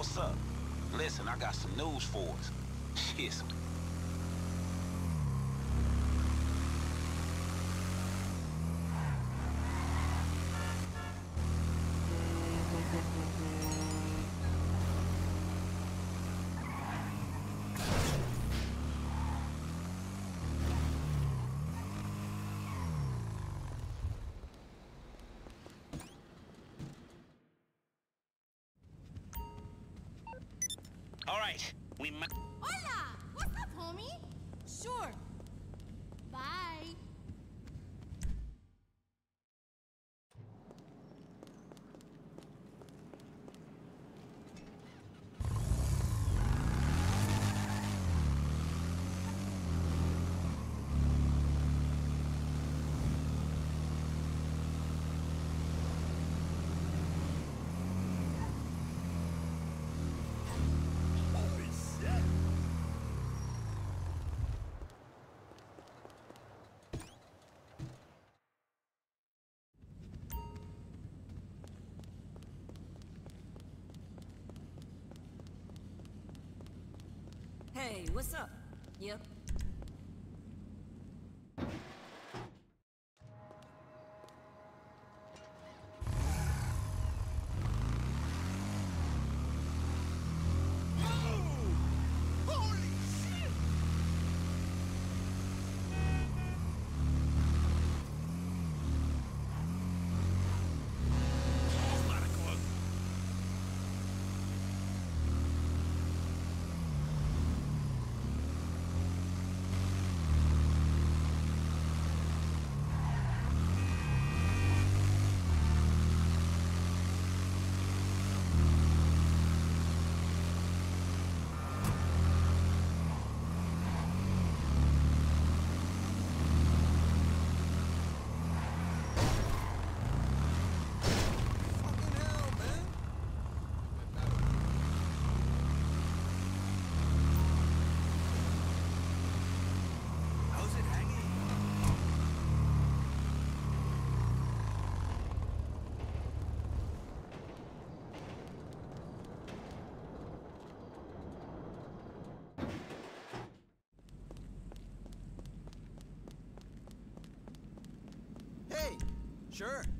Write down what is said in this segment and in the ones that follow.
What's up? Listen, I got some news for us. Shit, some right, we. Hola! What's up, homie? Sure. Bye. Hey, what's up? Yep. Sure.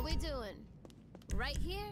How we doing? Right here